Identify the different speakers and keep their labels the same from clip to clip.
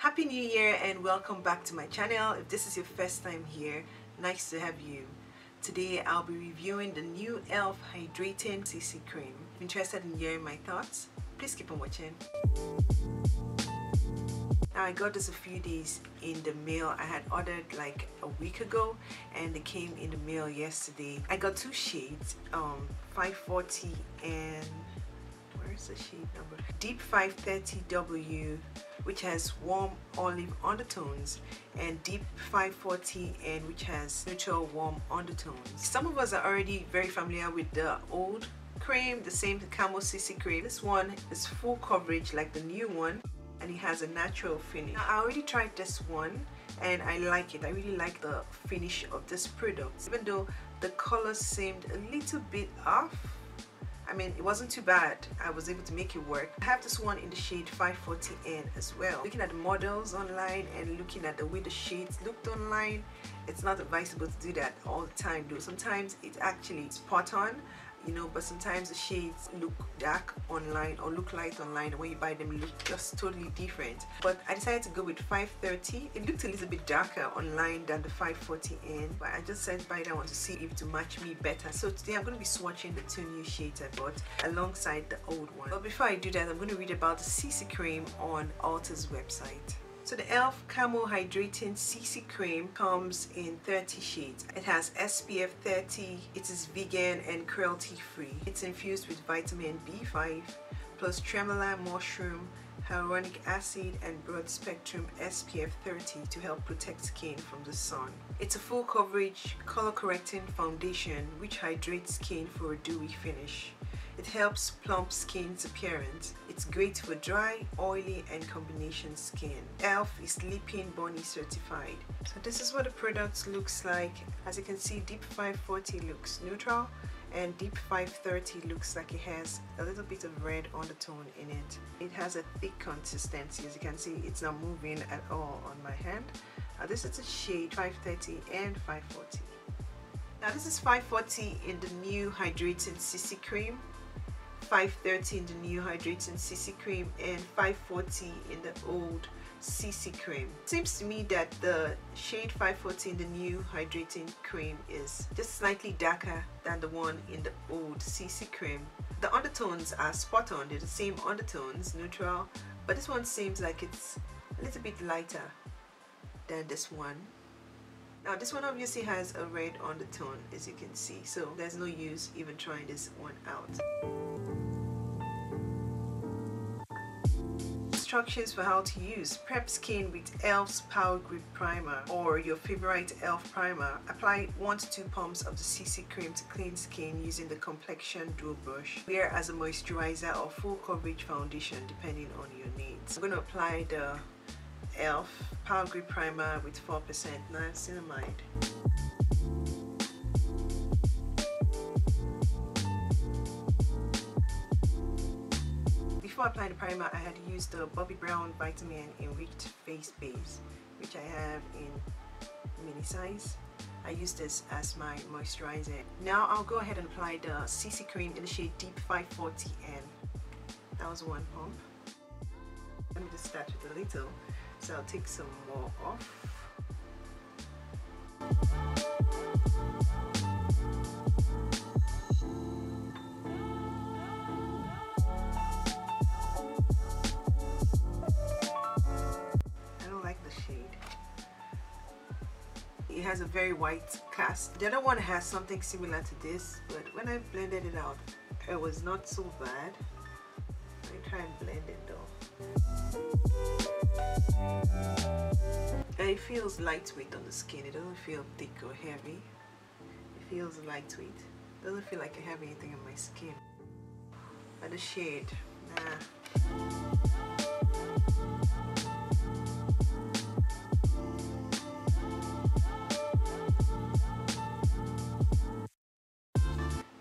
Speaker 1: Happy New Year and welcome back to my channel. If this is your first time here, nice to have you. Today I'll be reviewing the new e.l.f. Hydrating CC Cream. If interested in hearing my thoughts, please keep on watching. Now I got this a few days in the mail. I had ordered like a week ago and they came in the mail yesterday. I got two shades, um, 540 and the shade number? Deep 530W which has warm olive undertones and deep 540 and which has neutral warm undertones. Some of us are already very familiar with the old cream, the same Camo CC cream. This one is full coverage like the new one and it has a natural finish. Now, I already tried this one and I like it. I really like the finish of this product. Even though the color seemed a little bit off, I mean, it wasn't too bad. I was able to make it work. I have this one in the shade 540N as well. Looking at the models online and looking at the way the shades looked online, it's not advisable to do that all the time though. Sometimes it's actually spot on you know but sometimes the shades look dark online or look light online when you buy them look just totally different. But I decided to go with 530 it looked a little bit darker online than the 540N but I just said buy that one to see if to match me better. So today I'm going to be swatching the two new shades I bought alongside the old one. But before I do that I'm going to read about the CC cream on Ulta's website so the e.l.f. Camo Hydrating CC Cream comes in 30 shades. It has SPF 30, it is vegan and cruelty free. It's infused with vitamin B5 plus tremella mushroom, hyaluronic acid and broad spectrum SPF 30 to help protect skin from the sun. It's a full coverage color correcting foundation which hydrates skin for a dewy finish. It helps plump skin's appearance. It's great for dry, oily and combination skin. e.l.f. is Leaping Bunny certified. So this is what the product looks like. As you can see, Deep 540 looks neutral and Deep 530 looks like it has a little bit of red undertone in it. It has a thick consistency. As you can see, it's not moving at all on my hand. Uh, this is a shade 530 and 540. Now this is 540 in the new Hydrating CC Cream. 530 in the new hydrating CC cream and 540 in the old CC cream. Seems to me that the shade 540 in the new hydrating cream is just slightly darker than the one in the old CC cream. The undertones are spot on, they're the same undertones, neutral, but this one seems like it's a little bit lighter than this one. Now this one obviously has a red undertone as you can see, so there's no use even trying this one out. instructions for how to use. Prep skin with e.l.f.'s Power Grip Primer or your favorite e.l.f. primer. Apply 1 to 2 pumps of the CC cream to clean skin using the Complexion dual Brush. Wear as a moisturizer or full coverage foundation depending on your needs. I'm going to apply the e.l.f. Power Grip Primer with 4% niacinamide. before applying the primer I had used the Bobbi Brown Vitamin Enriched Face Base which I have in mini size. I use this as my moisturizer. Now I'll go ahead and apply the CC cream in the shade Deep 540N. That was one pump. Let me just start with a little so I'll take some more off. I don't like the shade. It has a very white cast the other one has something similar to this but when I blended it out it was not so bad let me try and blend it though it feels lightweight on the skin. It doesn't feel thick or heavy. It feels lightweight. It doesn't feel like I have anything on my skin. But the shade. Nah.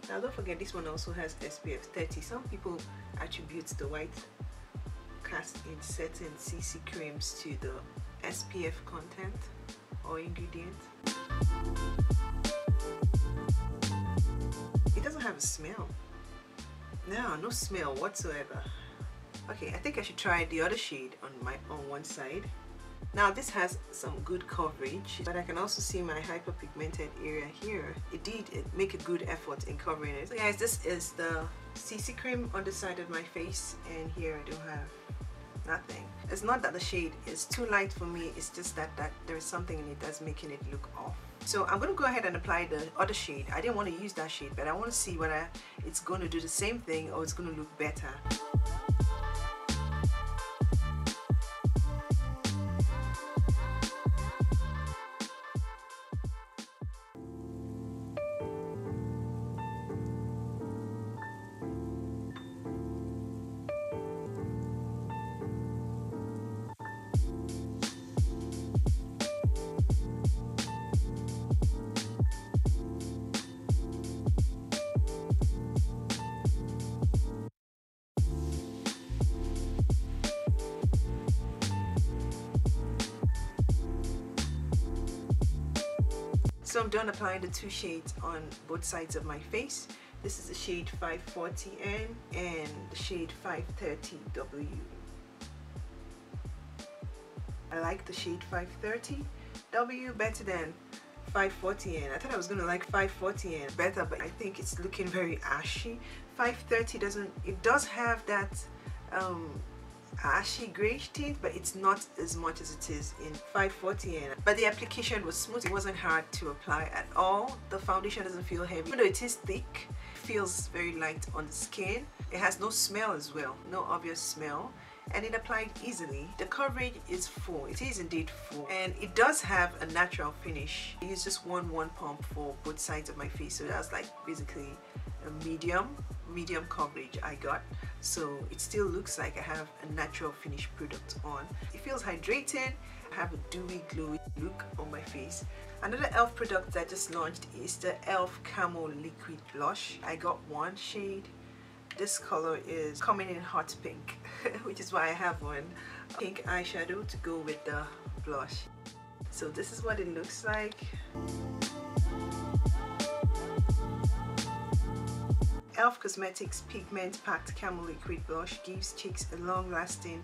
Speaker 1: Now don't forget this one also has SPF 30 some people attribute the white cast in certain CC creams to the SPF content or ingredient it doesn't have a smell. No no smell whatsoever. Okay I think I should try the other shade on my on one side. Now this has some good coverage but I can also see my hyperpigmented area here. It did make a good effort in covering it. So guys this is the CC cream on the side of my face and here I do have it's not that the shade is too light for me it's just that that there's something in it that's making it look off. So I'm going to go ahead and apply the other shade. I didn't want to use that shade but I want to see whether it's going to do the same thing or it's going to look better So I'm done applying the two shades on both sides of my face. This is the shade 540N and the shade 530W. I like the shade 530W better than 540N. I thought I was gonna like 540N better, but I think it's looking very ashy. 530 doesn't, it does have that um, ashy grayish tint but it's not as much as it is in 540 but the application was smooth. It wasn't hard to apply at all. The foundation doesn't feel heavy. Even though it is thick feels very light on the skin. It has no smell as well. No obvious smell. And it applied easily. The coverage is full. It is indeed full. And it does have a natural finish. I use just one one pump for both sides of my face. So that's like basically a medium medium coverage I got. So it still looks like I have a natural finish product on. It feels hydrating I have a dewy glowy look on my face. Another elf product that I just launched is the elf camo liquid blush. I got one shade. This color is coming in hot pink which is why I have one. Pink eyeshadow to go with the blush. So this is what it looks like e.l.f. Cosmetics Pigment Packed Camo Liquid Blush gives cheeks a long-lasting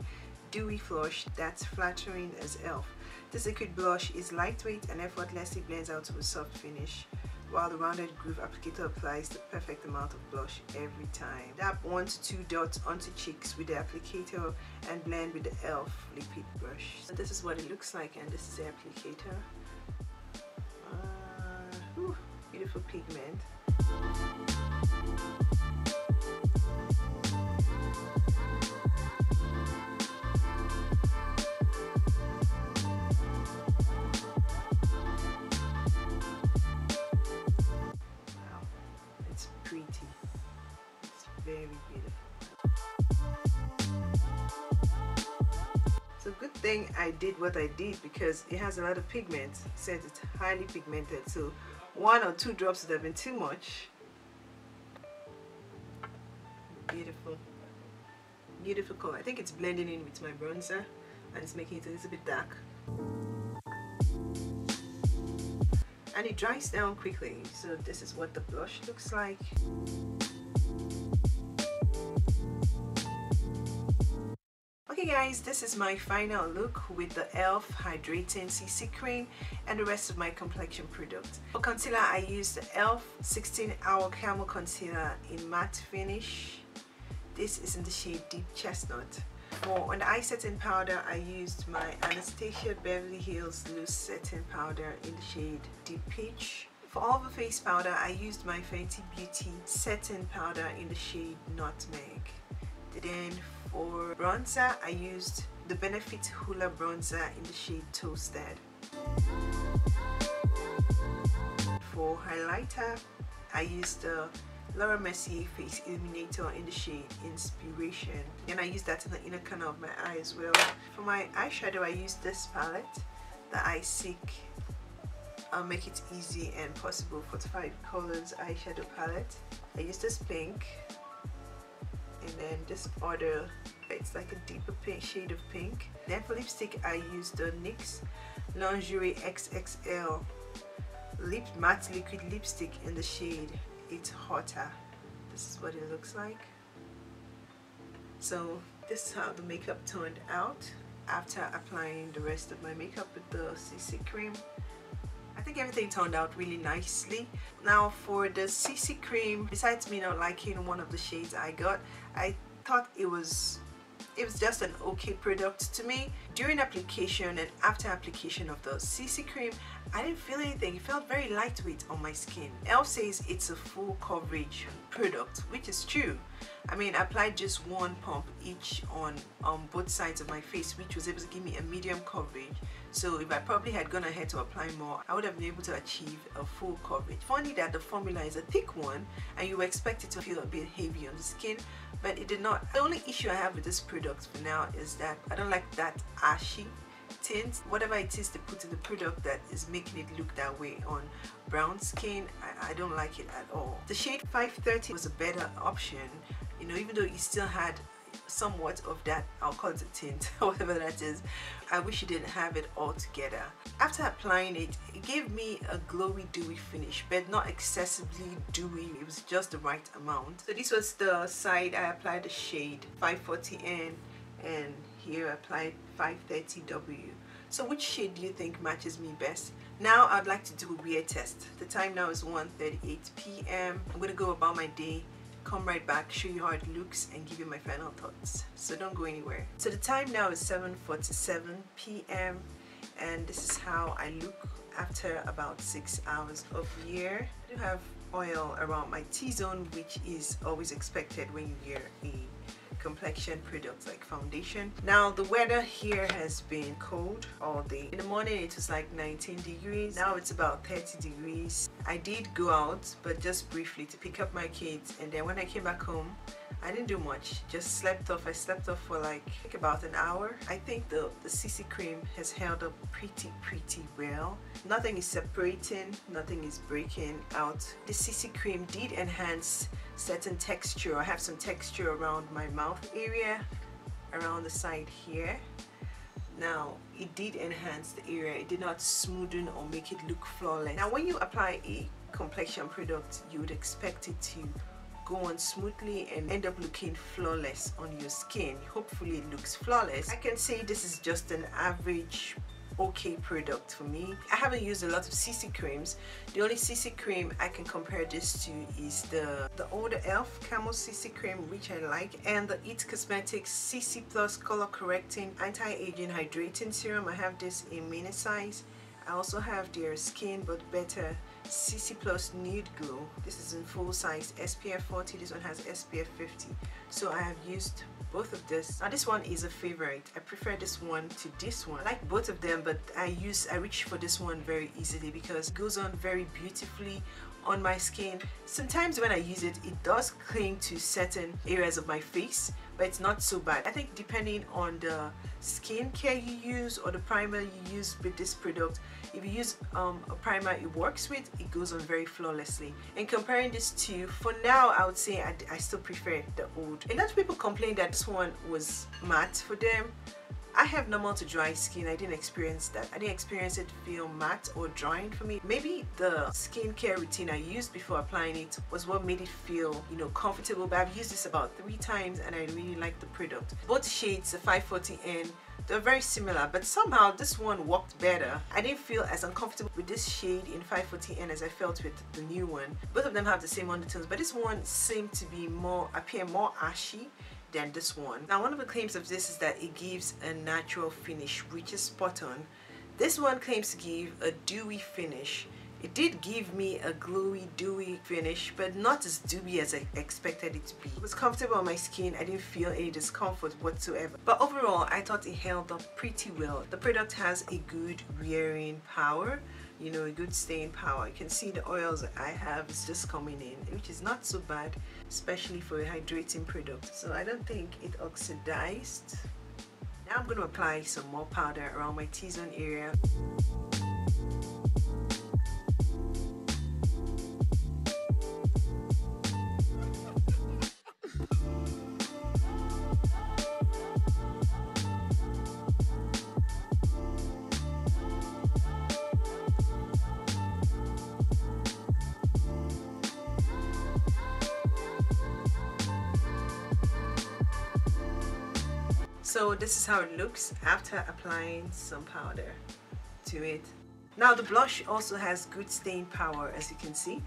Speaker 1: dewy flush that's flattering as e.l.f. This liquid blush is lightweight and effortlessly blends out to a soft finish while the rounded groove applicator applies the perfect amount of blush every time. Dab 1 to 2 dots onto cheeks with the applicator and blend with the e.l.f. liquid brush. So this is what it looks like and this is the applicator. Uh, whew, beautiful pigment. Thing I did what I did because it has a lot of pigment since it's highly pigmented so one or two drops would have been too much. Beautiful. Beautiful color. I think it's blending in with my bronzer and it's making it a little bit dark. And it dries down quickly so this is what the blush looks like. Guys, this is my final look with the e.l.f. Hydrating CC Cream and the rest of my complexion products. For concealer, I used the e.l.f. 16 Hour Camo Concealer in matte finish. This is in the shade Deep Chestnut. For on the eye setting powder, I used my Anastasia Beverly Hills Loose Setting Powder in the shade Deep Peach. For all the face powder, I used my Fenty Beauty Setting Powder in the shade Nutmeg. Then for bronzer, I used the Benefit Hoola Bronzer in the shade Toasted. For highlighter, I used the Laura Mercier Face Illuminator in the shade Inspiration. And I used that in the inner corner of my eye as well. For my eyeshadow, I used this palette, the iSeek I'll uh, make it easy and possible 45 colors eyeshadow palette. I used this pink and then this other it's like a deeper pink shade of pink. Then for lipstick I used the NYX Lingerie XXL lip matte liquid lipstick in the shade. It's Hotter. This is what it looks like. So this is how the makeup turned out after applying the rest of my makeup with the CC cream think everything turned out really nicely. Now for the CC cream besides me not liking one of the shades I got I thought it was it was just an okay product to me. During application and after application of the CC cream I didn't feel anything. It felt very lightweight on my skin. ELF says it's a full coverage product which is true. I mean I applied just one pump each on on both sides of my face which was able to give me a medium coverage so if I probably had gone ahead to apply more I would have been able to achieve a full coverage. Funny that the formula is a thick one and you expect it to feel a bit heavy on the skin but it did not. The only issue I have with this product for now is that I don't like that ashy tint. Whatever it is they put in the product that is making it look that way on brown skin I, I don't like it at all. The shade 530 was a better option you know even though it still had somewhat of that I'll call it a tint whatever that is. I wish you didn't have it all together. After applying it it gave me a glowy dewy finish but not excessively dewy. It was just the right amount. So this was the side I applied the shade 540N and here I applied 530W so which shade do you think matches me best? Now I'd like to do a wear test. The time now is 1:38 p.m. I'm gonna go about my day come right back show you how it looks and give you my final thoughts so don't go anywhere so the time now is 7:47 p.m. and this is how I look after about six hours of wear I do have oil around my T-zone which is always expected when you wear a complexion products like foundation. Now the weather here has been cold all day. In the morning it was like 19 degrees. Now it's about 30 degrees. I did go out but just briefly to pick up my kids and then when I came back home I didn't do much. Just slept off. I slept off for like about an hour. I think the the CC cream has held up pretty pretty well. Nothing is separating. Nothing is breaking out. The CC cream did enhance certain texture. I have some texture around my mouth area around the side here. Now it did enhance the area. It did not smoothen or make it look flawless. Now when you apply a complexion product you would expect it to go on smoothly and end up looking flawless on your skin. Hopefully it looks flawless. I can say this is just an average okay product for me I haven't used a lot of CC creams the only CC cream I can compare this to is the the older elf Camo CC cream which I like and the It Cosmetics CC Plus color correcting anti-aging hydrating serum I have this in mini size I also have their skin but better CC Plus Nude Glow. This is in full size SPF 40. This one has SPF 50. So I have used both of this. Now this one is a favorite. I prefer this one to this one. I like both of them but I use I reach for this one very easily because it goes on very beautifully on my skin. Sometimes when I use it, it does cling to certain areas of my face but it's not so bad. I think depending on the skincare you use or the primer you use with this product, if you use um, a primer it works with, it goes on very flawlessly. And comparing this to, for now I would say I, I still prefer the old. A lot of people complain that this one was matte for them. I have normal to dry skin. I didn't experience that. I didn't experience it feel matte or drying for me. Maybe the skincare routine I used before applying it was what made it feel, you know, comfortable. But I've used this about three times and I really like the product. Both shades, the 540N they're very similar but somehow this one worked better I didn't feel as uncomfortable with this shade in 540N as I felt with the new one both of them have the same undertones but this one seemed to be more appear more ashy than this one. Now one of the claims of this is that it gives a natural finish which is spot on. This one claims to give a dewy finish. It did give me a glowy dewy finish but not as dewy as I expected it to be. It was comfortable on my skin, I didn't feel any discomfort whatsoever. But overall I thought it held up pretty well. The product has a good wearing power you know a good staying power you can see the oils I have is just coming in which is not so bad especially for a hydrating product so I don't think it oxidized now I'm going to apply some more powder around my T-zone area so this is how it looks after applying some powder to it. Now the blush also has good stain power as you can see.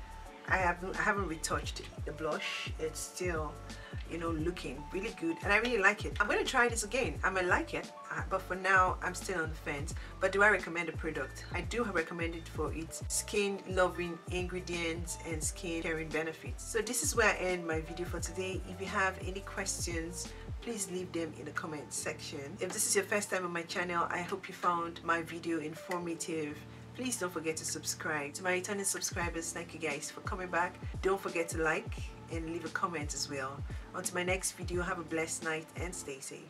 Speaker 1: I haven't I haven't retouched the blush. It's still you know looking really good and I really like it. I'm gonna try this again. I might like it uh, but for now I'm still on the fence. But do I recommend the product? I do recommend it for its skin loving ingredients and skin caring benefits. So this is where I end my video for today. If you have any questions please leave them in the comment section. If this is your first time on my channel I hope you found my video informative. Please don't forget to subscribe to my returning subscribers. Thank you guys for coming back. Don't forget to like and leave a comment as well. Until my next video have a blessed night and stay safe